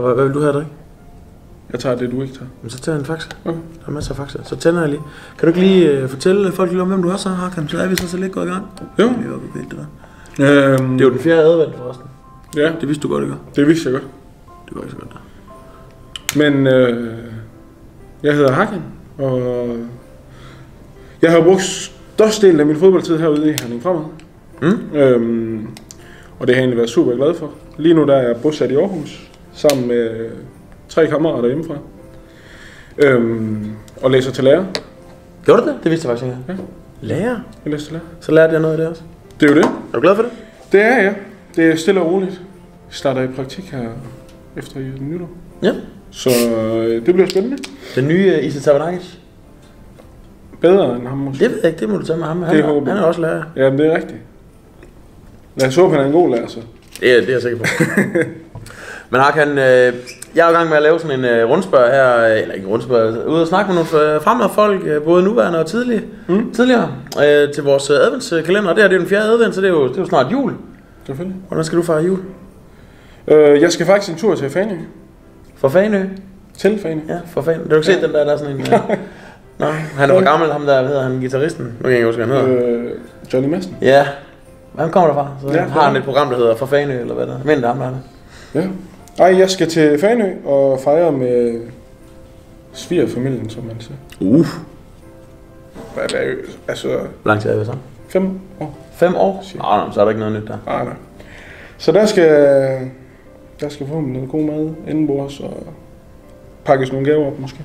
Hvad, hvad vil du have, Drik? Jeg tager det, du ikke tager. Men så tager jeg en faxa. Okay. Der er masser af faxa. Så tænder jeg lige. Kan du ikke lige øh, fortælle folk lidt om, hvem du er så, Hakan? Så er vi så, så lidt gået i gang. Jo. Det er jo det der. Øhm, Det er jo den fjerde advent, forresten. Ja, Det vidste du godt, ikke? det vidste jeg godt. Det går ikke så godt der. Men øh, jeg hedder Hakan, og jeg har brugt størstedelen af min fodboldtid herude i Herning Fremad. Mm? Øhm, og det har jeg egentlig været super glad for. Lige nu der er jeg bosat i Aarhus, sammen med tre kammerater hjemmefra. Øhm, og læser til lærer. Gjorde du det? Det vidste jeg faktisk ikke. Ja. Lærer? Jeg læser til lærer. Så lærte jeg noget af det også. Det er jo det. Er du glad for det? Det er jeg. Det er stille og roligt. Jeg starter i praktik her efter nytår. Ja. Så øh, det bliver spændende. Den nye uh, Isa Tabanagic. Bedre end ham måske. Det ved jeg ikke, det må du tage med ham. Han, Det er, håber han er også lærer. Ja, det er rigtigt. Lad os håbe, han er en god lærer, så. Det er, det er jeg sikker på. Men Hakan, øh, jeg er i gang med at lave sådan en øh, rundspørg her, øh, eller ikke en rundspørg, ude og snakke med nogle øh, fremmede folk, øh, både nuværende og tidligere, Mm. tidligere øh, til vores øh, adventskalender. Det her det er den fjerde advent, så det er jo, det er jo snart jul. Selvfølgelig. Hvordan skal du fejre jul? Øh, jeg skal faktisk en tur til Fanø. For Fanø? Til Fanø. Ja, for fanden. Du har ikke set den der, der er sådan en... Øh... Nå, han er for gammel, ham der, hvad hedder han, gitarristen? Nu kan jeg ikke huske, hvad han hedder. Øh, Johnny Madsen. Ja, han kommer derfra. Så Ja, ja, har han et program, der hedder For Fanø, eller hvad der er. Men er ham, der er det. Ja. Ej, jeg skal til Fanø og fejre med svigerfamilien, som man siger. Uh. Hvad, hvad, altså, Hvor lang tid er det så? fem år. Fem år? Shit. Nå, nå, så er der ikke noget nyt der. Nej, nej. Så der skal, der skal forhåbentlig noget god mad indenbords og pakkes nogle gaver op måske.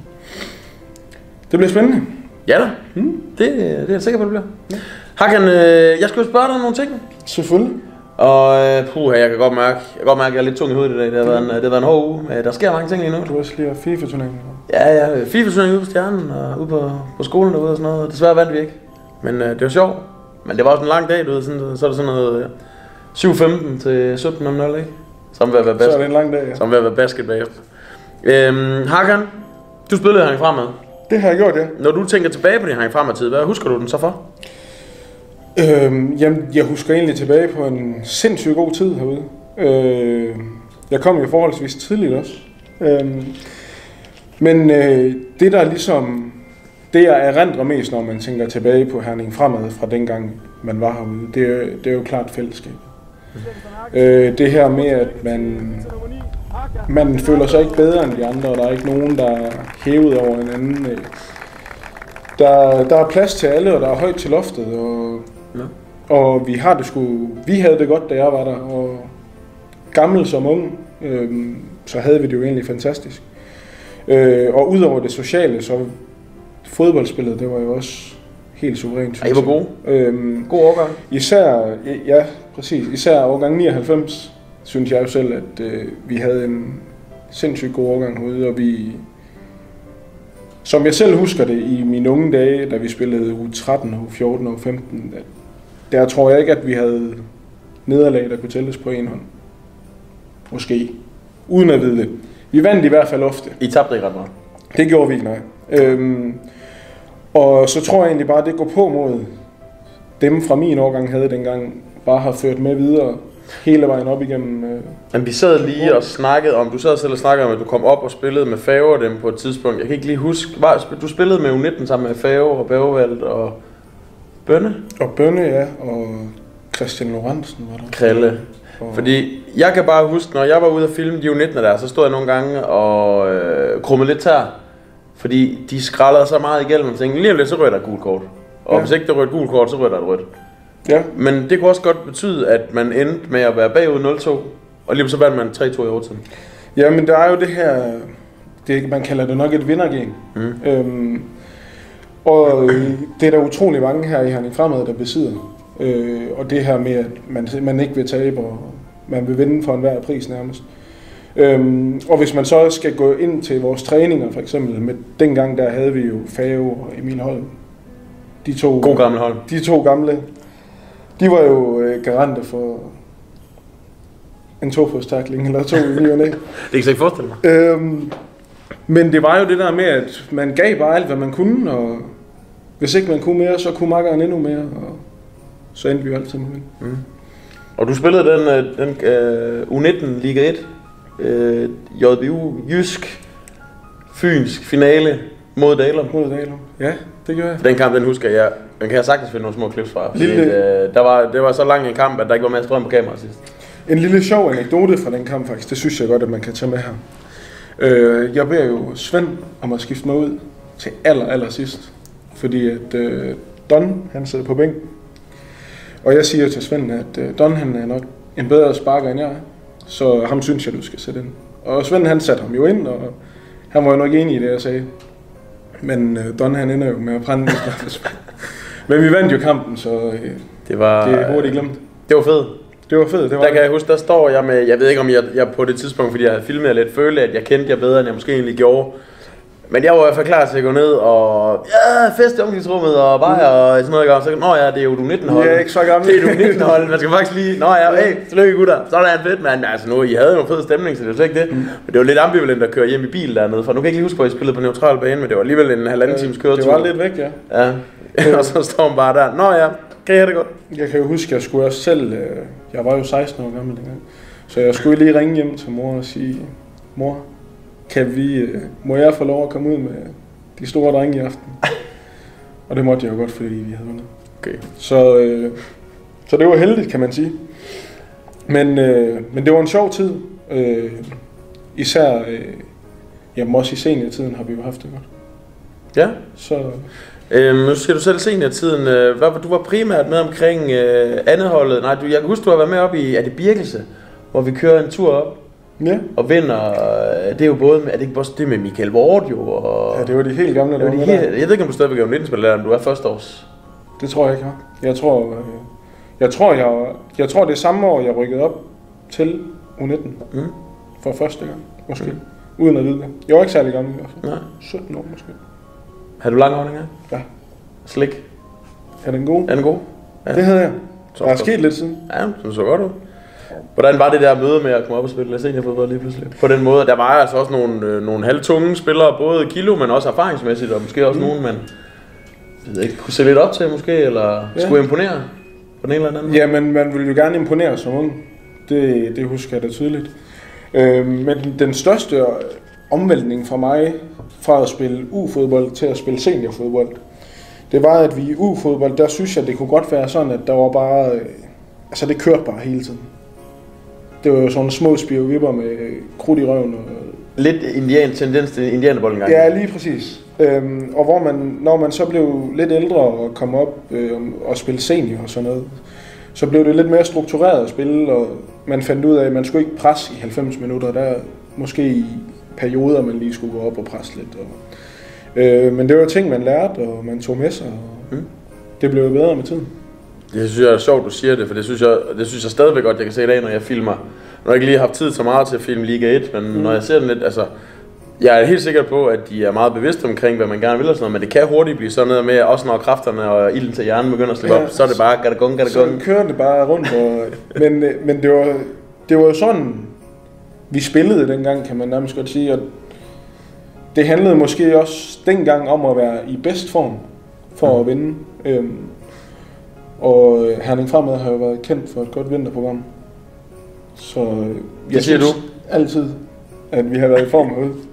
Det bliver spændende. Ja da, Mm. det, det er jeg sikker på, det bliver. Hakan, øh, jeg skal jo spørge dig om nogle ting. Selvfølgelig. Og øh, puh, jeg kan godt mærke, jeg kan godt mærke, at jeg er lidt tung i hovedet i dag. Det har været en, det har været en hård uge. Øh, Der sker mange ting lige nu. Du også lige FIFA-turneringen. Ja, ja, FIFA-turnering ude på Stjernen og ude på, på skolen derude og sådan noget. Desværre vandt vi ikke. Men øh, det var sjovt. Men det var også en lang dag, du ved. Sådan, så er det sådan noget øh, 7.15 til 17.00, ikke? Som vil være Så er det en lang dag, ja. Som vil være basket bagefter. Øhm, Hakan, du spillede her fremad. Det har jeg gjort, ja. Når du tænker tilbage på din her fremad tid, hvad husker du den så for? Øhm, jamen, jeg husker egentlig tilbage på en sindssygt god tid herude. Øh, jeg kom jo forholdsvis tidligt også. Øhm, men øh, det der ligesom, det jeg erindrer mest, når man tænker tilbage på Herning Fremad fra dengang man var herude, det det er jo klart fællesskab. Øh, det her med, at man, man føler sig ikke bedre end de andre, og der er ikke nogen, der er hævet over en anden. Øh, Der, der er plads til alle, og der er højt til loftet, og, Ja. og vi har det sgu, vi havde det godt, da jeg var der, og gammel som ung, øhm, så havde vi det jo egentlig fantastisk. Øh, og udover det sociale, så fodboldspillet, det var jo også helt suverænt. Ej, I var gode. Øhm, God overgang. Især, ja, præcis. Især årgang 99, synes jeg jo selv, at øh, vi havde en sindssygt god årgang herude, og vi, som jeg selv husker det i mine unge dage, da vi spillede u 13, u 14 og u 15, at der tror jeg ikke, at vi havde nederlag, der kunne tælles på en hånd. Måske. Uden at vide det. Vi vandt i hvert fald ofte. I tabte ikke ret meget. Det gjorde vi ikke, nej. Øhm, og så tror jeg egentlig bare, at det går på mod dem fra min årgang havde dengang, bare har ført med videre hele vejen op igennem. Øh, Men vi sad lige og snakkede om, du sad selv og snakkede om, at du kom op og spillede med Fave og dem på et tidspunkt. Jeg kan ikke lige huske, var, du spillede med U19 sammen med Fave og Bergevald og Bønne? og Bønne, ja, og Christian Lorentzen var der. Krille. Og, Fordi jeg kan bare huske, når jeg var ude og filme de U19'er der, så stod jeg nogle gange og øh, krummede lidt tær. Fordi de skraldede så meget igennem, og tænkte, lige om lidt, så rører der et gult kort. Og Ja. hvis ikke der rører et gult kort, så rører der et rødt. Ja, Men det kunne også godt betyde, at man endte med at være bagud 0-2, og lige så vandt man 3-2 i overtiden. ja, men der er jo det her, det, man kalder det nok et vindergen. Mm. Øhm, og øh, det er der utrolig mange her i Herning Fremad, der besidder. Øh, og det her med, at man, man ikke vil tabe, og man vil vinde for enhver pris nærmest. Øhm, og hvis man så skal gå ind til vores træninger, for eksempel, med dengang der havde vi jo Fave og Emil Holm. De to, God gammel hold. de to gamle, de var jo øh, garanter for en tofodstakling eller to i ny og næ. Det kan jeg ikke forestille mig. Øhm, men det var jo det der med, at man gav bare alt, hvad man kunne, og hvis ikke man kunne mere, så kunne makkeren endnu mere, og så endte vi jo altid med at vinde. Og du spillede den, øh, den uh, U19 Liga 1. øh, JBU Jysk Fynsk finale mod Dalum. Mod Dalum. Ja, det gør jeg. Den kamp, den husker jeg. Den kan jeg sagtens finde nogle små clips fra. Fordi, Lille- øh, der var, det var så lang en kamp, at der ikke var mere strøm på kameraet sidst. En lille sjov anekdote fra den kamp faktisk, det synes jeg godt, at man kan tage med her. Øh, jeg beder jo Svend om at skifte mig ud til aller, aller sidst. Fordi at øh, Don, han sidder på bænken. Og jeg siger til Svend, at øh, Don, han er nok en bedre sparker end jeg er. Så ham synes jeg, du skal sætte ind. Og Svend, han satte ham jo ind, og han var jo nok enig i det, jeg sagde. Men øh, Don, han ender jo med at brænde det. Men vi vandt jo kampen, så øh, Det var, det er hurtigt glemt. det var fedt. Det var fedt, det var Der kan jeg huske, der står jeg med, jeg ved ikke om jeg, jeg på det tidspunkt, fordi jeg havde filmet lidt, følte, at jeg kendte jer bedre, end jeg måske egentlig gjorde. Men jeg var i hvert fald klar til at gå ned og, ja, fest i omklædningsrummet og bare og sådan noget. Og så, nå ja, det er jo du 19 hold. Jeg er ikke så gammel. Det er du 19 hold. Man skal faktisk lige, nå ja, hey, tillykke gutter. Så er der fedt, mand. Altså nu, I havde jo en fed stemning, så det var slet ikke det. Mm. Men det var lidt ambivalent at køre hjem i bil dernede, for nu kan jeg ikke lige huske, hvor I spillede på neutral bane, men det var alligevel en halvanden times køretur. Det var lidt væk, ja. Ja, og så står hun bare der. Nå ja, kan I have det godt? Jeg kan jo huske, jeg skulle også selv... øh, Jeg var jo 16 år gammel dengang. Så jeg skulle lige ringe hjem til mor og sige, mor, kan vi, øh, må jeg få lov at komme ud med de store drenge i aften? Og det måtte jeg jo godt, fordi vi havde vundet. Okay. Så, øh, så det var heldigt, kan man sige. Men, øh, men det var en sjov tid. Øh, især, øh, jamen også i seniortiden har vi jo haft det godt. Ja, Så Øhm, nu siger du selv seniortiden. Øh, hvad, du var primært med omkring øh, andetholdet. Nej, du, jeg kan huske, du har været med op i, er det Birkelse, hvor vi kører en tur op ja, og vinder. Øh, det er jo både med, er det ikke også det med Michael Ward jo? Og, ja det var de helt gamle, der var var de med der. helt, jeg ved ikke, om du stadigvæk er 19 spiller eller du er første års. Det tror jeg ikke, jeg. Jeg tror, øh, jeg tror, jeg, jeg tror, det er samme år, jeg rykkede op til U19 Mm. for første gang, måske. Mm. Uden at vide det. Jeg var ikke særlig gammel i hvert fald. Nej. 17 år måske. Har du lang holdning Ja. Slik. Er den god? Er den god? Ja. Det havde jeg. Så Der er sket lidt siden. Ja, det så godt ud. Hvordan var det der møde med at komme op og spille seniorfodbold lige pludselig? På den måde, der var altså også nogle, øh, nogle halvtunge spillere, både kilo, men også erfaringsmæssigt, og måske også mm. nogen, man jeg ved ikke, kunne se lidt op til måske, eller ja. Ja. skulle imponere på den ene eller anden måde. Jamen, man vil jo gerne imponere som ung. Det, det husker jeg da tydeligt. Øh, men den største omvæltning for mig fra at spille U-fodbold til at spille seniorfodbold, det var, at vi i U-fodbold, der synes jeg, det kunne godt være sådan, at der var bare... øh, Altså, det kørte bare hele tiden. Det var jo sådan små spirvipper med krudt i røven og Lidt indian tendens til indianerbold engang. Ja, lige præcis. Øhm, og hvor man, når man så blev lidt ældre og kom op øh, og spille senior og sådan noget, så blev det lidt mere struktureret at spille, og man fandt ud af, at man skulle ikke presse i 90 minutter. Der er måske i perioder, man lige skulle gå op og presse lidt. Og, øh, men det var ting, man lærte, og man tog med sig, og Mm. det blev bedre med tiden. Det synes jeg er sjovt, du siger det, for det synes jeg, det synes jeg stadigvæk godt, jeg kan se i dag, når jeg filmer. Nu har jeg ikke lige haft tid så meget til at filme Liga 1, men mm. når jeg ser den lidt, altså... Jeg er helt sikker på, at de er meget bevidste omkring, hvad man gerne vil og sådan noget, men det kan hurtigt blive sådan noget med, også når kræfterne og ilden til hjernen begynder at slippe Ja. op, så er det bare gadagong, Så gadagong. kørte det bare rundt. Og, men, men det, var, det var jo sådan, vi spillede dengang, kan man nærmest godt sige. Og det handlede måske også dengang om at være i bedst form for at vinde. Øhm, og øh, Herning Fremad har jo været kendt for et godt vinterprogram. Så øh, jeg siger synes altid, at vi har været i form herude.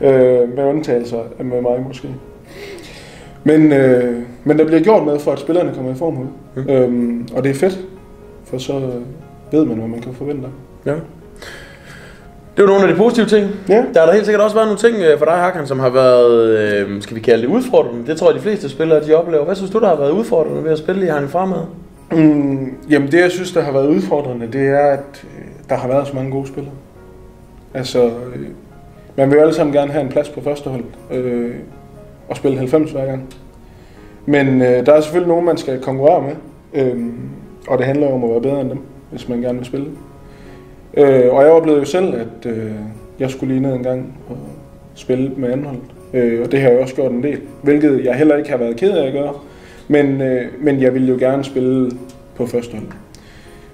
Øh, med undtagelser af med mig måske. Men, øh, men der bliver gjort med for, at spillerne kommer i form herude. Mm. Øhm, og det er fedt, for så øh, ved man, hvad man kan forvente. Ja. Det var nogle af de positive ting. Ja, Der har der helt sikkert også været nogle ting øh, for dig, Hakan, som har været, øh, skal vi kalde det udfordrende. Det tror jeg, de fleste spillere de oplever. Hvad synes du, der har været udfordrende ved at spille i Herning Fremad? mm, jamen det jeg synes, der har været udfordrende, det er, at øh, der har været så mange gode spillere. Altså, øh, man vil jo alle sammen gerne have en plads på første hold, øh, og spille 90 hver gang. Men øh, der er selvfølgelig nogen, man skal konkurrere med, øh, og det handler om at være bedre end dem, hvis man gerne vil spille. Øh, og jeg oplevede jo selv, at øh, jeg skulle lige ned en gang og spille med anholdt. Øh, og det har jeg også gjort en del, hvilket jeg heller ikke har været ked af at gøre. Men, øh, men jeg ville jo gerne spille på første hold.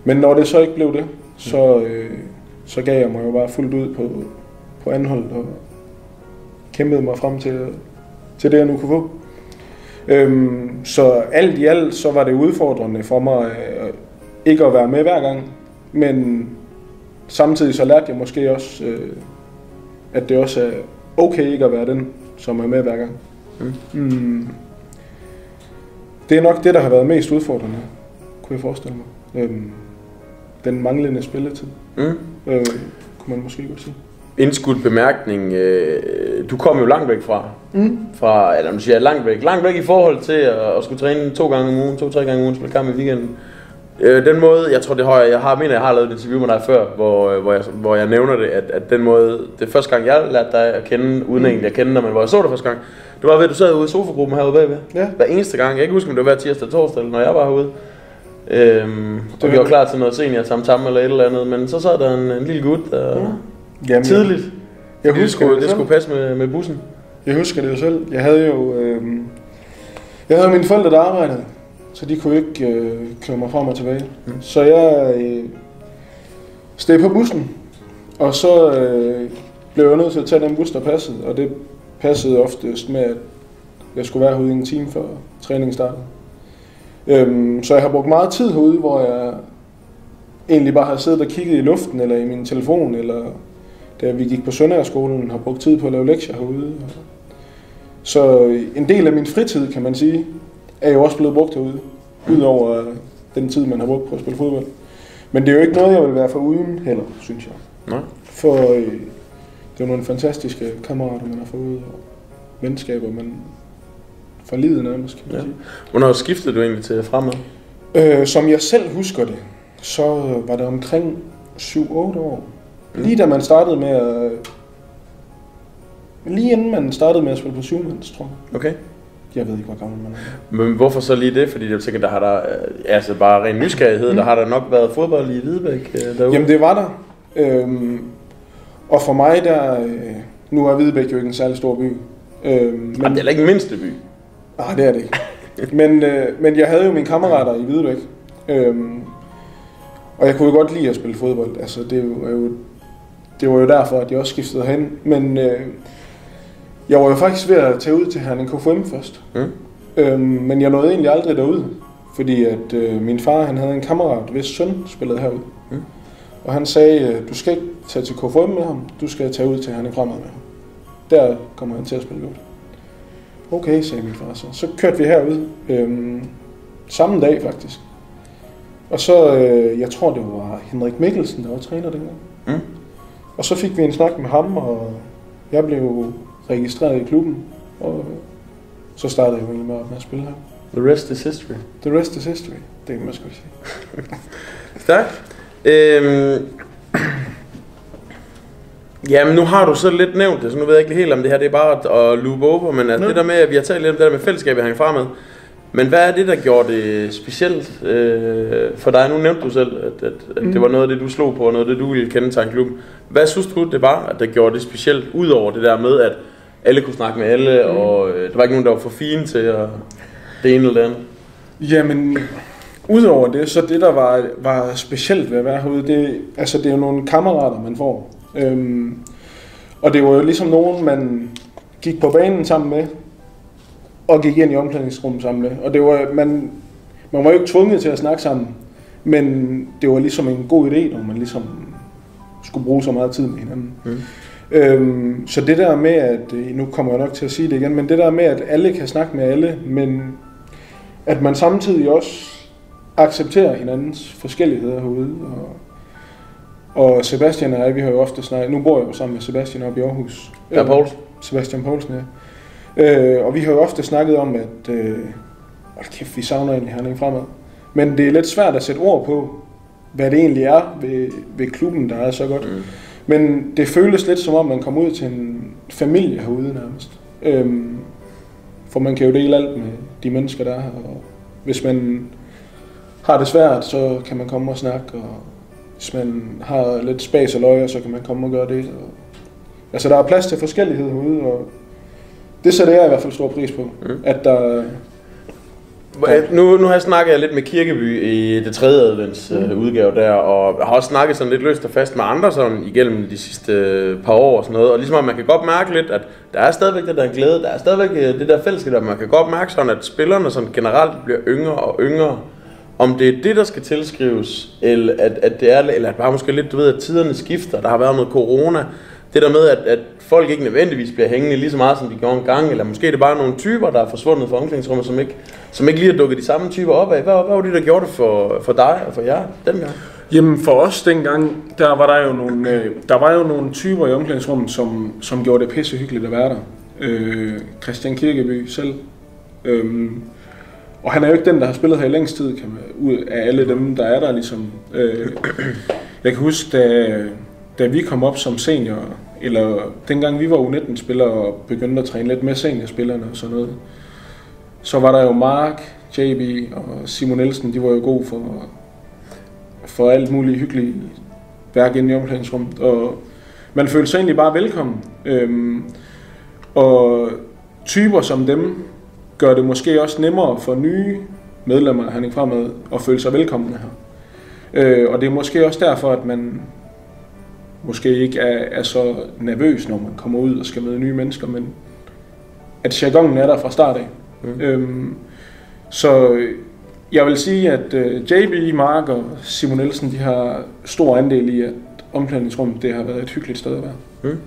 Men når det så ikke blev det, så, øh, så gav jeg mig jo bare fuldt ud på, på anholdt og kæmpede mig frem til, til det, jeg nu kunne få. Øhm, så alt i alt, så var det udfordrende for mig øh, ikke at være med hver gang, men samtidig så lærte jeg måske også, øh, at det også er okay ikke at være den, som er med hver gang. Mm. Mm. Det er nok det, der har været mest udfordrende, kunne jeg forestille mig. Øhm, den manglende spilletid, Mm. øh, kunne man måske godt sige. Indskudt bemærkning. Øh, du kom jo langt væk fra. Mm. fra, eller nu siger jeg langt væk, langt væk i forhold til at, at skulle træne to gange om ugen, to-tre gange om ugen, spille kamp i weekenden. Øh, den måde, jeg tror det har, jeg har, mener jeg har lavet et interview med dig før, hvor, øh, hvor, jeg, hvor jeg nævner det, at, at den måde, det første gang jeg lærte dig at kende, uden egentlig at kende dig, men hvor jeg så dig første gang, det var ved, at du sad ude i sofagruppen herude bagved. Ja. Hver eneste gang. Jeg kan ikke huske, om det var hver tirsdag eller torsdag, eller når jeg var herude. Øhm, og vi var klar til noget senior tam tam eller et eller andet, men så sad der en, en lille gut, der Mm. Jamen, tidligt. Jeg det, husker skulle, det, det skulle passe med, med bussen. Jeg husker det jo selv. Jeg havde jo... Øh, jeg havde mine forældre, der arbejdede, så de kunne ikke øh, køre mig frem og tilbage. Mm. Så jeg øh, steg på bussen, og så øh, blev jeg nødt til at tage den bus, der passede, og det passede oftest med, at jeg skulle være herude en time før træningen startede. Øhm, så jeg har brugt meget tid herude, hvor jeg egentlig bare har siddet og kigget i luften, eller i min telefon, eller da vi gik på Sønderskolen, har brugt tid på at lave lektier herude. Så en del af min fritid, kan man sige, er jo også blevet brugt herude, udover den tid, man har brugt på at spille fodbold. Men det er jo ikke noget, jeg vil være for uden heller, synes jeg. Nej. For øh, det er jo nogle fantastiske kammerater, man har fået, og venskaber, man for livet nærmest, kan man Ja. sige. Hvornår skiftede du egentlig til fremad? Øh, som jeg selv husker det, så var det omkring 7-8 år. Lige da man startede med at... Lige inden man startede med at spille på syvmands, tror jeg. Okay. Jeg ved ikke, hvor gammel man er. Men hvorfor så lige det? Fordi jeg tænker, der har der, øh, altså bare ren nysgerrighed, mm. der har der nok været fodbold i Hvidebæk øh, derude. Jamen det var der. Øhm, og for mig der... Øh, nu er Hvidebæk jo ikke en særlig stor by. Øhm, men, Jamen, det er ikke en mindste by. Nej, det er det ikke. men, øh, men jeg havde jo mine kammerater i Hvidebæk. Øhm, og jeg kunne jo godt lide at spille fodbold. Altså, det var jo, det var jo derfor, at jeg også skiftede hen. Men øh, jeg var jo faktisk ved at tage ud til Herning KFM først. Mm. Øhm, men jeg nåede egentlig aldrig derud. Fordi at øh, min far han havde en kammerat, hvis søn spillede herude. Mm. Og han sagde, øh, du skal ikke tage til KFM med ham, du skal tage ud til Herning Fremad med ham. Der kommer han til at spille godt. Okay, sagde min far så. Så kørte vi herud. Øhm, samme dag faktisk. Og så, øh, jeg tror det var Henrik Mikkelsen, der var træner dengang. Mm. Og så fik vi en snak med ham, og jeg blev registreret i klubben. Og så startede jeg jo egentlig med at spille her. The rest is history. The rest is history, det kan man sgu sige. Stærkt. Øhm, Jamen, nu har du så lidt nævnt det, så nu ved jeg ikke helt, om det her det er bare at, at loop over, men at Nå. det der med, at vi har talt lidt om det der med fællesskabet, jeg hænger fra med. Men hvad er det, der gjorde det specielt øh, for dig? Nu nævnte du selv, at, at, at mm. det var noget af det, du slog på, og noget af det, du ville kendetegne klubben. Hvad synes du, det var, at der gjorde det specielt, ud over det der med, at alle kunne snakke med alle, mm. og øh, der var ikke nogen, der var for fine til at det ene eller det andet? Jamen, udover det, så det der var, var specielt ved at være herude, det, altså det er jo nogle kammerater, man får. Øhm, og det var jo ligesom nogen, man gik på banen sammen med, og gik ind i omklædningsrummet sammen med. Og det var, man, man var jo ikke tvunget til at snakke sammen, men det var ligesom en god idé, når man ligesom skulle bruge så meget tid med hinanden. Mm. Øhm, så det der med, at, øh, nu kommer jeg nok til at sige det igen, men det der med, at alle kan snakke med alle, men at man samtidig også accepterer hinandens forskelligheder herude. Og, og Sebastian og jeg, vi har jo ofte snakket, nu bor jeg jo sammen med Sebastian oppe i Aarhus. Ja, Poulsen. Sebastian Poulsen, ja. Øh, og vi har jo ofte snakket om, at øh, hold kæft, vi savner egentlig Herning fremad. Men det er lidt svært at sætte ord på, hvad det egentlig er ved, ved klubben, der er så godt. Mm. Men det føles lidt som om, man kommer ud til en familie herude nærmest. Øhm, for man kan jo dele alt med de mennesker, der er her. Og hvis man har det svært, så kan man komme og snakke. Og hvis man har lidt spas og løjer, så kan man komme og gøre det. Og, altså der er plads til forskellighed herude, og det sætter jeg i hvert fald stor pris på. Mm. At der, Nu, nu har jeg snakket lidt med Kirkeby i det tredje advents mm. udgave der, og jeg har også snakket sådan lidt løst og fast med andre sådan igennem de sidste øh, par år og sådan noget, og ligesom at man kan godt mærke lidt, at der er stadigvæk det der glæde, der er stadigvæk øh, det der fællesskab, der man kan godt mærke sådan, at spillerne sådan generelt bliver yngre og yngre, om det er det, der skal tilskrives, eller at, at det er, eller at bare måske lidt, du ved, at tiderne skifter, der har været noget corona, det der med, at, at folk ikke nødvendigvis bliver hængende lige så meget, som de gjorde en gang, eller måske er det bare nogle typer, der er forsvundet fra omklædningsrummet, som ikke, som ikke lige har dukket de samme typer op af. Hvad, hvad var det, der gjorde det for, for dig og for jer dengang? Jamen for os dengang, der var der jo nogle, øh, der var jo nogle typer i omklædningsrummet, som, som gjorde det pisse hyggeligt at være der. Øh, Christian Kirkeby selv. Øh, og han er jo ikke den, der har spillet her i længst tid, kan man, ud af alle dem, der er der ligesom. Øh, jeg kan huske, da, da vi kom op som senior, eller dengang vi var U19-spillere og begyndte at træne lidt med seniorspillerne og sådan noget, så var der jo Mark, JB og Simon Nielsen, de var jo gode for, for alt muligt hyggeligt værk inde i omklædningsrummet. Og man følte sig egentlig bare velkommen. Øhm, og typer som dem gør det måske også nemmere for nye medlemmer af Herning Fremad at føle sig velkomne her. Øh, og det er måske også derfor, at man måske ikke er, er så nervøs, når man kommer ud og skal møde nye mennesker, men at jargonen er der fra start af. Mm. Øhm, så jeg vil sige, at øh, JB, Mark og Simon Nielsen, de har stor andel i, at omklædningsrummet det har været et hyggeligt sted at være. Mm.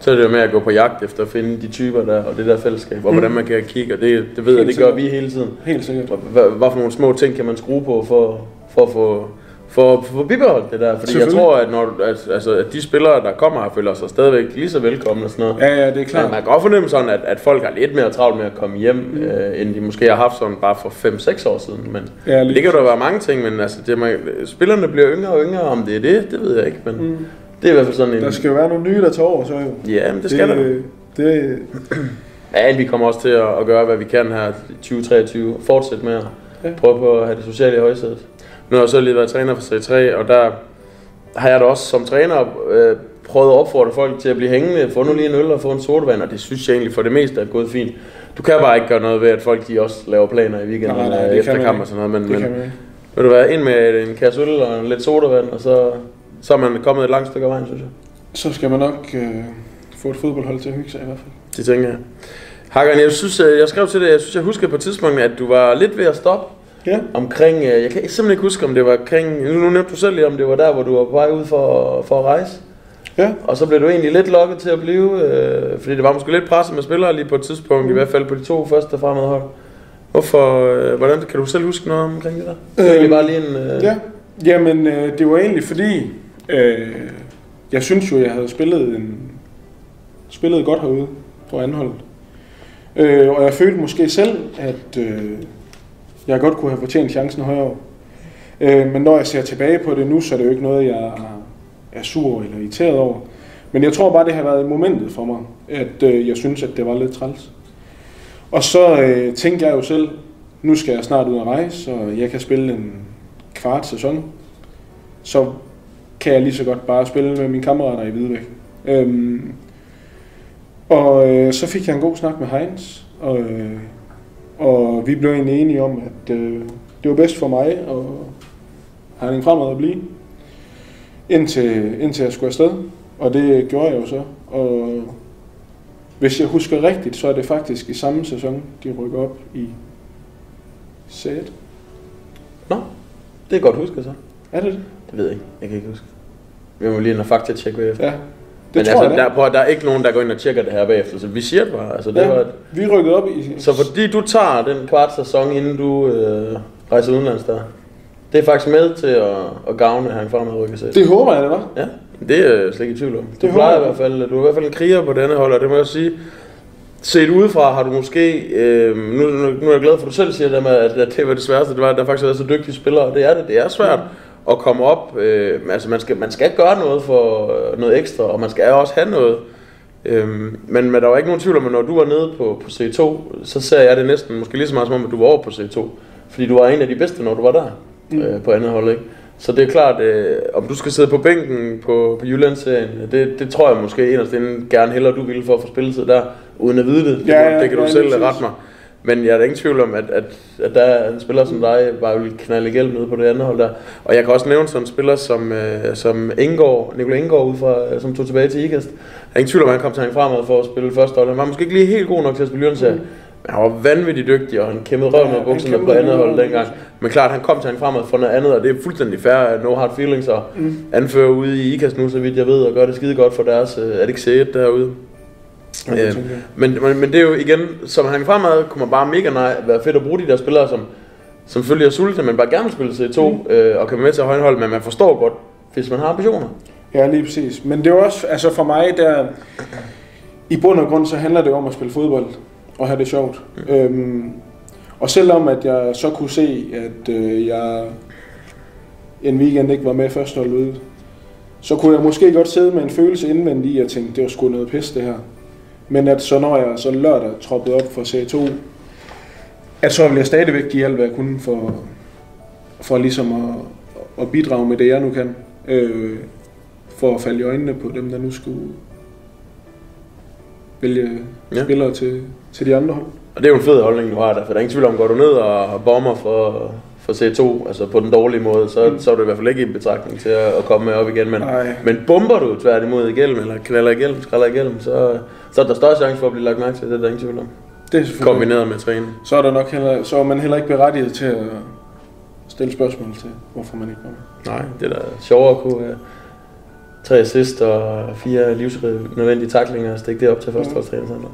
Så er det jo med at gå på jagt efter at finde de typer der, og det der fællesskab, og mm. hvordan man kan kigge, og det, det ved jeg, det gør vi hele tiden. Helt sikkert. Hvad for nogle små ting kan man skrue på for, for at få for, for at bibeholde det der. Fordi jeg tror, at, når, at, altså, at de spillere, der kommer her, føler sig stadigvæk lige så velkomne og sådan noget. Ja, ja, det er klart. Men man kan godt fornemme sådan, at, at folk har lidt mere travlt med at komme hjem, mm. øh, end de måske har haft sådan bare for 5-6 år siden. Men ja, det kan der være mange ting, men altså, det, man, spillerne bliver yngre og yngre, om det er det, det ved jeg ikke. Men mm. det er i hvert fald sådan en... Der skal jo være nogle nye, der tager over, så jo. Ja, men det skal det, der. Det, Ja, vi kommer også til at, at gøre, hvad vi kan her i 2023. Fortsætte med at ja. prøve på at have det sociale i højsædet. Nu har jeg så lige været træner for Serie 3, og der har jeg da også som træner øh, prøvet at opfordre folk til at blive hængende, få nu lige en øl og få en sodavand, og det synes jeg egentlig for det meste er gået fint. Du kan bare ikke gøre noget ved, at folk de også laver planer i weekenden nej, nej, efter kamp og sådan noget, men, det men vil du være ind med en kasse øl og en lidt sodavand, og så, så er man kommet et langt stykke af vejen, synes jeg. Så skal man nok øh, få et fodboldhold til at hygge sig i hvert fald. Det tænker jeg. Hakan, jeg synes, øh, jeg skrev til dig, jeg synes, jeg husker på et tidspunkt, at du var lidt ved at stoppe Ja. Omkring, øh, jeg kan simpelthen ikke huske, om det var omkring, nu nævnte du selv lige, om det var der, hvor du var på vej ud for, for at rejse. Ja. Og så blev du egentlig lidt lokket til at blive, øh, fordi det var måske lidt presset med spillere lige på et tidspunkt, mm. i hvert fald på de to første fremadhold. Hvorfor, øh, hvordan kan du selv huske noget omkring det der? Det øhm, bare lige en... Øh... Ja, jamen øh, det var egentlig fordi, øh, jeg synes jo, jeg havde spillet en spillet godt herude på anholdet. Øh, og jeg følte måske selv, at øh, jeg godt kunne have fortjent chancen højere. Øh, men når jeg ser tilbage på det nu, så er det jo ikke noget, jeg er sur eller irriteret over. Men jeg tror bare, det har været momentet for mig, at øh, jeg synes, at det var lidt træls. Og så øh, tænkte jeg jo selv, nu skal jeg snart ud og rejse, og jeg kan spille en kvart sæson. Så kan jeg lige så godt bare spille med mine kammerater i Hvidebæk. Øhm, og øh, så fik jeg en god snak med Heinz, og øh, og vi blev egentlig enige om, at øh, det var bedst for mig og Herning fremad at blive, indtil, indtil jeg skulle afsted. Og det gjorde jeg jo så. Og hvis jeg husker rigtigt, så er det faktisk i samme sæson, de rykker op i sæt. Nå, det er godt husket så. Er det det? Det ved jeg ikke. Jeg kan ikke huske. Vi må lige have fakta-tjek bagefter. Ja, det Men tror altså, jeg, der, prøv, der er ikke nogen, der går ind og tjekker det her bagefter, så vi siger det bare. Altså, det ja, var, vi rykkede op i... Så fordi du tager den kvart sæson, inden du øh, rejser udenlands der, det er faktisk med til at, at gavne han frem med rykket Det håber jeg, det var. Ja, det er jeg slet ikke i tvivl om. Du, det plejer i hvert fald, du er i hvert fald en kriger på denne hold, og det må jeg sige. Set udefra har du måske, øh, nu, nu, er jeg glad for, at du selv siger det med, at, det var det sværeste, det var, at der faktisk er så dygtige spillere, det er det, det er svært. Mm at komme op. Øh, altså man skal, man skal gøre noget for noget ekstra, og man skal også have noget. Øh, men, men der var ikke nogen tvivl om, at når du var nede på, på C2, så ser jeg det næsten måske lige så meget som om, at du var over på C2. Fordi du var en af de bedste, når du var der mm. øh, på andet hold. Ikke? Så det er klart, øh, om du skal sidde på bænken på, på Jyllandsserien, det, det tror jeg måske en af gerne heller du ville for at få spilletid der, uden at vide det. Ja, ja, det kan ja, du selv rette mig. Men jeg er da ingen tvivl om, at, at, at der er en spiller som dig, bare vil knalde igennem nede på det andet hold der. Og jeg kan også nævne sådan en spiller som, øh, som Ingård, Nikolaj Ingård, ud fra, som tog tilbage til IKAST. Jeg er ingen tvivl om, at han kom til fremad for at spille første hold. Han var måske ikke lige helt god nok til at spille Jørgenserie. Mm. Men han var vanvittigt dygtig, og han kæmpede røven med bukserne på andet hold dengang. Men klart, han kom til han fremad for noget andet, og det er fuldstændig fair, no hard feelings, og Mm. anfører ude i IKAST nu, så vidt jeg ved, og gør det skide godt for deres, øh, er det ikke C1 derude? Øh. Men, men, men det er jo igen, som han fremad, kunne man bare mega nej, være fedt at bruge de der spillere, som, som selvfølgelig er sultne, men bare gerne vil spille C2, mm. øh, og kan være med til højhold, men man forstår godt, hvis man har ambitioner. Ja, lige præcis. Men det er også, altså for mig, der i bund og grund, så handler det om at spille fodbold og have det sjovt. Mm. Øhm, og selvom at jeg så kunne se, at øh, jeg en weekend ikke var med første hold ude, så kunne jeg måske godt sidde med en følelse indvendig i at tænke, det var sgu noget pis det her. Men at så når jeg så lørdag troppede op for C2, at så ville jeg stadigvæk give alt, hvad jeg kunne for, for ligesom at, at bidrage med det, jeg nu kan. Øh, for at falde i øjnene på dem, der nu skulle vælge Ja. spillere til, til de andre hold. Og det er jo en fed holdning, du har der, for der er ingen tvivl om, går du ned og bomber for, for C2, altså på den dårlige måde, så, mm. så er du i hvert fald ikke i betragtning til at, at komme med op igen. Men, Nej. men bomber du tværtimod igennem, eller knalder igennem, skralder igennem, så, så er der større chance for at blive lagt mærke til, det er der ingen tvivl om. Det er selvfølgelig. Kombineret med træning. Så er, der nok heller, så er man heller ikke berettiget til at stille spørgsmål til, hvorfor man ikke med. Nej, det er da sjovere at kunne have tre assist og fire livsnødvendige taklinger og stikke det op til førsteholdstrænercenter.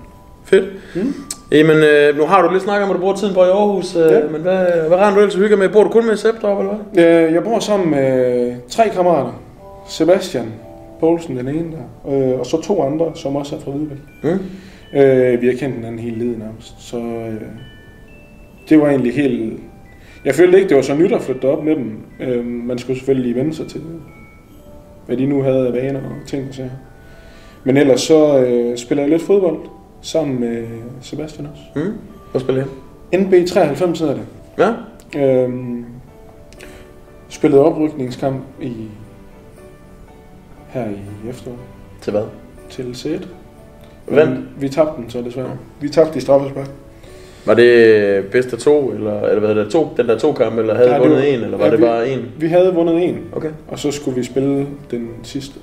Fedt. Mm. Jamen, øh, nu har du lidt snakket om, at du bruger tiden på i Aarhus, øh, Ja. men hvad, hvad render du ellers og hygger med? Bor du kun med Sepp deroppe, eller hvad? Øh, Jeg bor sammen med tre kammerater. Sebastian Poulsen, den ene der, øh, og så to andre, som også er fra Hvidebæk. Mm. Øh, vi har kendt hinanden hele livet nærmest, så øh, det var egentlig helt... Jeg følte ikke, det var så nyt at flytte op med dem. Øh, man skulle selvfølgelig lige vende sig til, hvad de nu havde af vaner og ting og sager. Men ellers så øh, spiller jeg lidt fodbold sammen med Sebastian også. Mm. Hvor spiller jeg? NB93 hedder det. Ja? Øhm, spillede oprykningskamp i her i efteråret Til hvad? til C1. Vandt? Men Vi tabte den så desværre. Vi tabte i straffespark. Var det bedst af to, eller, eller hvad det, to, den der to kampe, eller havde det vundet var- en, eller var ja, det vi- bare en? Vi havde vundet en, Okay. og så skulle vi spille den sidste.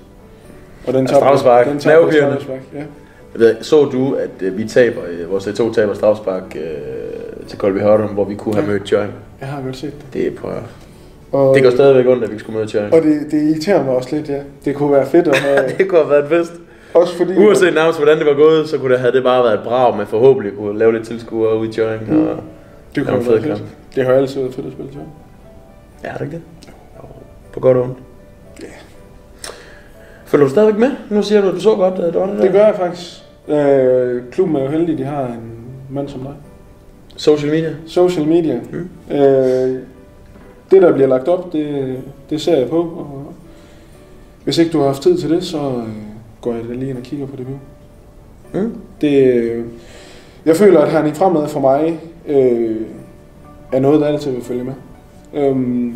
Og den Ja, straffespark. Den tabte straffespark, ja. Så du, at øh, vi taber, øh, vores to taber strafspark øh, til Kolby Hørdum, hvor vi kunne have Ja. mødt Tjøring? Jeg har godt set det. Det er på, Og, det går stadigvæk ondt, at vi ikke skulle møde Tjøring. Og det, det irriterer mig også lidt, ja. Det kunne være fedt at have... det kunne have været bedst. også fordi... Uanset nærmest, hvordan det var gået, så kunne det, havde det bare været et brag med forhåbentlig kunne lave lidt tilskuere ude i Tjøring. Mm. Og, det Ja, kunne have fed fedt. Det har altid været fedt at spille til. ja, er det ikke det? Jo. På godt og ondt. Følger du stadigvæk med? Nu siger du, at du så godt, at det var det der. Det gør jeg faktisk. Øh, klubben er jo heldig, de har en mand som dig. Social media. Social media. Mm. Øh, det, der bliver lagt op, det, det ser jeg på. Og hvis ikke du har haft tid til det, så øh, går jeg da lige ind og kigger på det nu. Mm. Det, øh, jeg føler, at Herning Fremad for mig øh, er noget, der altid vil følge med. Øhm,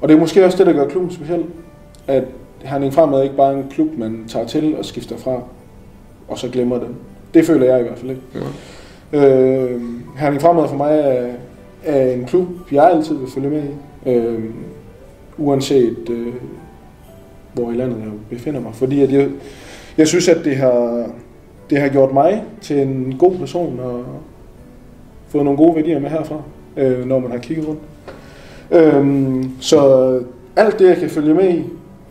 og det er måske også det, der gør klubben speciel. At Herning Fremad ikke bare er en klub, man tager til og skifter fra, og så glemmer den. Det føler jeg i hvert fald ikke. Ja. Øh, Herning Fremad for mig er, er en klub, jeg altid vil følge med i. Øh, uanset øh, hvor i landet jeg befinder mig. Fordi at jeg, jeg synes, at det har, det har gjort mig til en god person og fået nogle gode værdier med herfra, øh, når man har kigget rundt. Øh, så alt det, jeg kan følge med i,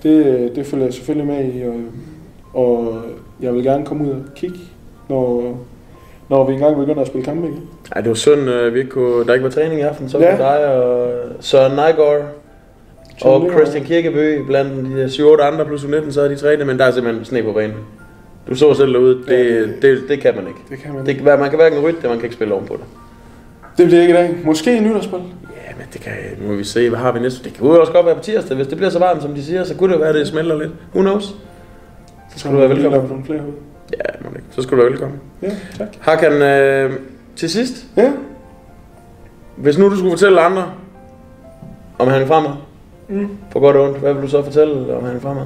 det, det følger jeg selvfølgelig med i. Og, og jeg vil gerne komme ud og kigge, når, når vi engang begynder at spille kampe igen. Ej, det var synd, at vi ikke kunne, der ikke var træning i aften. Så Ja. dig og Søren Nygaard og Christian Kirkeby blandt de der 7-8 andre plus 19, så er de trænet, men der er simpelthen sne på banen. Du så selv derude, det, Ja, det- det, det, det kan man ikke. Det kan man Det, kan være- man kan hverken rytte det, man kan ikke spille ovenpå det. Det bliver ikke i dag. Måske en nytårsspil. Ja, men det kan, må vi se, hvad har vi næste. Det kan jo også godt være på tirsdag. Hvis det bliver så varmt, som de siger, så kunne det være, at det smelter lidt. Who knows? Så skal du være velkommen. Nogle flere ud. Ja, må ikke. Så skal du være velkommen. Ja, tak. Hakan, øh, til sidst, Ja. hvis nu du skulle fortælle andre om han er fremad, Mm. på godt og ondt, hvad vil du så fortælle om han er fremad?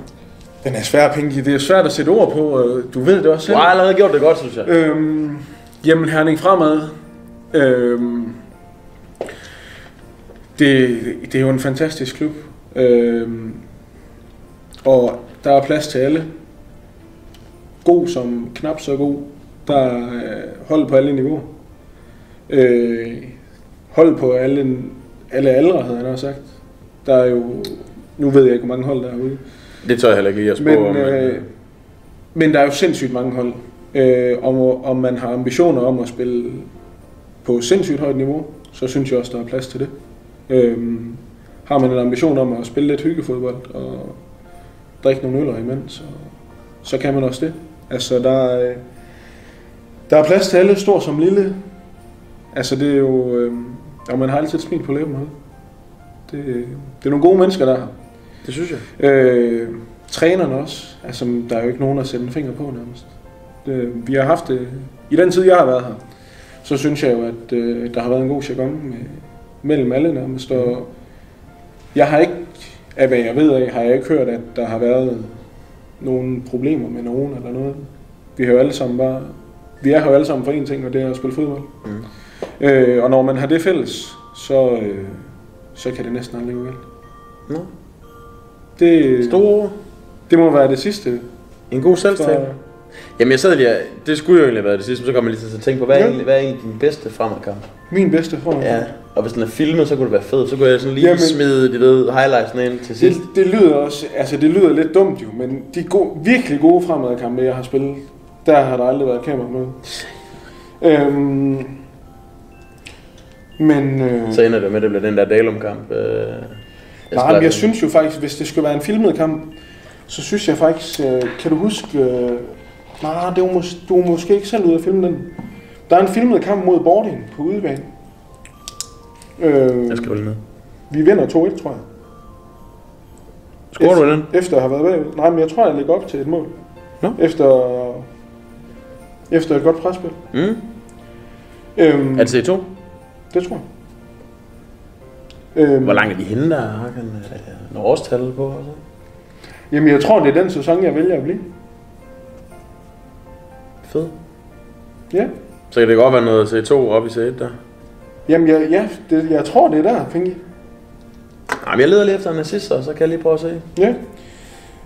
Den er svær, Pinky. Det er svært at sætte ord på. Du ved det også Du selv. har allerede gjort det godt, synes jeg. Øhm, jamen, Herning Fremad. Øhm, det, det er jo en fantastisk klub. Øhm, og der er plads til alle. God som knap så god. Der er hold på alle niveauer. Øh, hold på alle, alle aldre, havde også sagt. Der er jo, nu ved jeg ikke, hvor mange hold der er ude. Det tør jeg heller ikke lige at Men, spore om. øh, men der er jo sindssygt mange hold. Øh, om, om man har ambitioner om at spille på sindssygt højt niveau, så synes jeg også, der er plads til det. Øh, har man en ambition om at spille lidt hyggefodbold og drikke nogle øller imens, så, så kan man også det. Altså, der er, der er plads til alle, stor som lille. Altså, det er jo... Øh, og man har altid et smil på læben. Det, det er nogle gode mennesker, der er. Det synes jeg. Øh, trænerne også. Altså, der er jo ikke nogen at sætte en finger på nærmest. Det, vi har haft det... I den tid, jeg har været her, så synes jeg jo, at øh, der har været en god jargon med, mellem alle nærmest. Og jeg har ikke, af hvad jeg ved af, har jeg ikke hørt, at der har været nogle problemer med nogen eller noget. Vi har jo alle sammen bare... Vi er her jo alle sammen for én ting, og det er at spille fodbold. Mm. Øh, og når man har det fælles, så, øh, så kan det næsten aldrig gå galt. Nå. Det, Store det må være det sidste. En god selvtale. Jamen jeg sad lige, det skulle jo egentlig været det sidste, men så kommer jeg lige til at tænke på, hvad er, Ja. egentlig, hvad er egentlig din bedste fremadkamp? Min bedste form. Ja, og hvis den er filmet, så kunne det være fedt. Så kunne jeg sådan lige Jamen- smide, de ved, highlightsene ind til Det, sidst. det lyder også, altså det lyder lidt dumt jo, men de gode, virkelig gode fremadkampe, jeg har spillet, der har der aldrig været kamera med. Øhm, men øh, Så ender det med, at det bliver den der Dalum-kamp. Øh, nej, men jeg synes jo faktisk, hvis det skulle være en filmet kamp, så synes jeg faktisk, øh, kan du huske, øh, nej, det var mås- du var måske ikke selv ude at filme den. Der er en filmet kamp mod Bording på udebane. Øh, Jeg skriver lige ned. vi vinder 2-1, tror jeg. Scorer du den? Efter at have været bagud. Nej, men jeg tror, jeg ligger op til et mål. Nå. Efter, efter et godt presspil. Mm. Øhm, Er det C2? det tror jeg. Øhm, Hvor langt er de henne der? Har han øh, årstal på? Og så? Jamen, jeg tror, det er den sæson, jeg vælger at blive. Fed. Ja. Så kan det godt være noget C2 op i C1 der. Jamen, jeg, ja, det, jeg tror, det er der, Pinky. Nej, men jeg leder lige efter en assist, og så kan jeg lige prøve at se. Ja.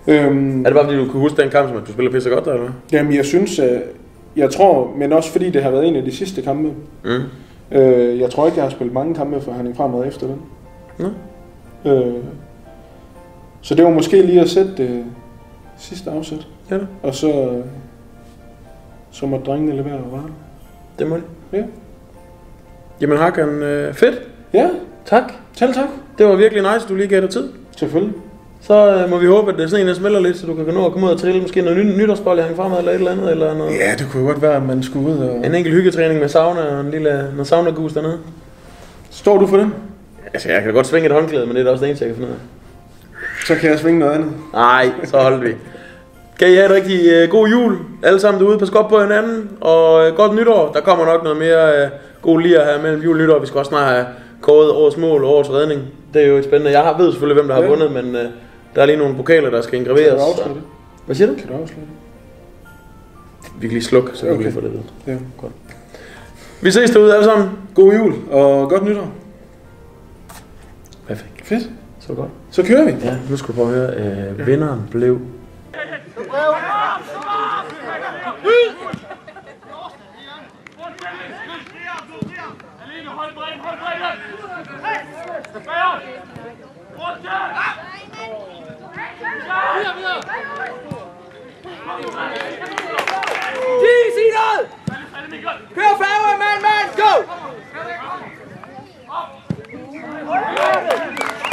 Øhm, Er det bare fordi, du kunne huske den kamp, som at du spiller pisse godt der, eller hvad? jamen, jeg synes, øh, jeg tror, men også fordi det har været en af de sidste kampe. Mm. Øh, jeg tror ikke, jeg har spillet mange kampe for Herning Fremad efter den. Nå. Øh, så det var måske lige at sætte det sidste afsæt. Ja, Og så, øh, så må drengene levere og vare. det må det. Ja. Jamen Hakan, øh, fedt. Ja, Tak. selv tak. Det var virkelig nice, du lige gav dig tid. Selvfølgelig. Så øh, må vi håbe, at det er sådan en, der smelter lidt, så du kan nå at komme ud og trille måske noget ny- nytårsbold i Fremad eller et eller andet, eller noget. Ja, det kunne jo godt være, at man skulle ud og... En enkelt hyggetræning med sauna og en lille noget sauna-gus dernede. Står du for den? Altså, jeg kan godt svinge et håndklæde, men det er da også det eneste, jeg kan finde ud af. Så kan jeg svinge noget andet. Nej, så holdt vi. Kan I have et rigtig øh, god jul, alle sammen derude. Pas godt på hinanden, og øh, godt nytår. Der kommer nok noget mere øh, god lir her mellem jul og nytår. Vi skal også snart have kåret årets mål, årets redning. Det er jo spændende. Jeg har, ved selvfølgelig, hvem der har Ja. vundet, men øh, der er lige nogle pokaler, der skal Kan ingraveres. du det? Hvad siger du? Kan du afsløre det? Vi kan lige slukke, så okay. vi kan få det ved. Ja. Vi ses derude alle sammen. God jul og godt nytår. Perfekt. Fedt. Så godt. Så kører vi. Ja, nu skal du prøve at høre. Øh, vinderen blev... Alene, hold Up!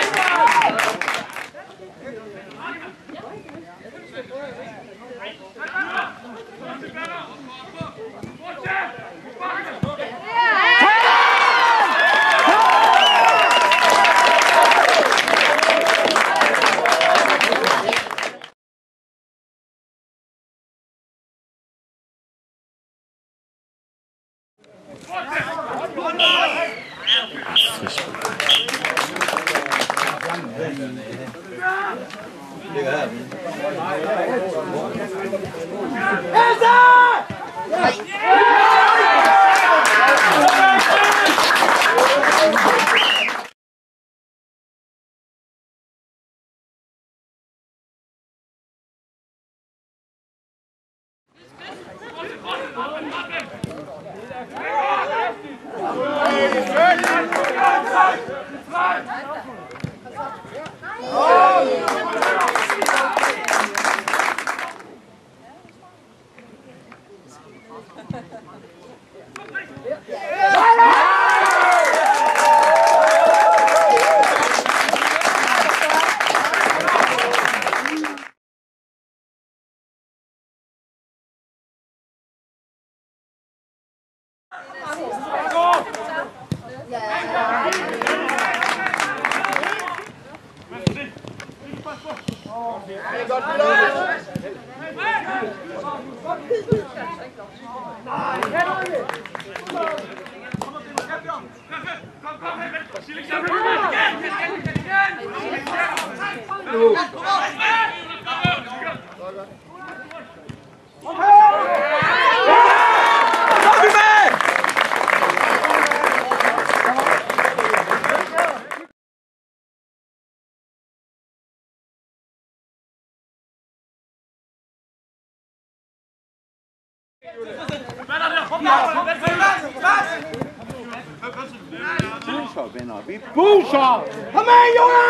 아,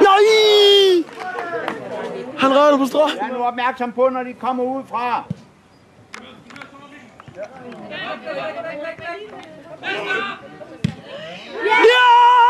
Nej! Han rørte på strå. Jeg er nu opmærksom på, når de kommer ud fra. Ja!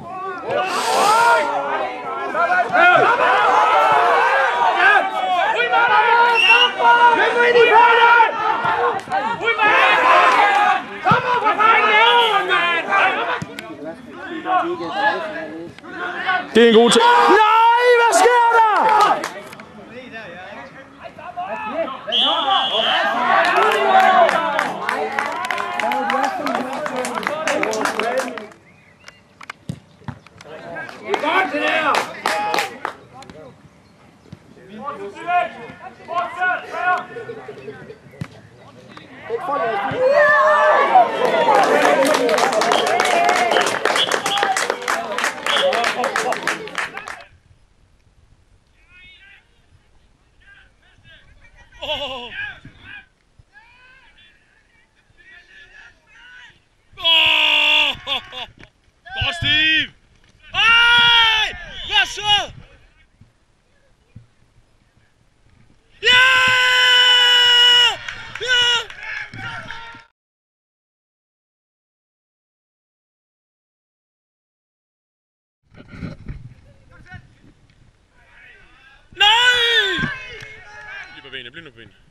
Det er en god ting. Nej, hvad sker der? Godt, det der! Fortsæt! Færd! Godt, Steve! Ej! Hvad så? Ja! Ja! Nej! Bliv på benene, bliv nu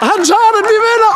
Han tager den, vi vinder!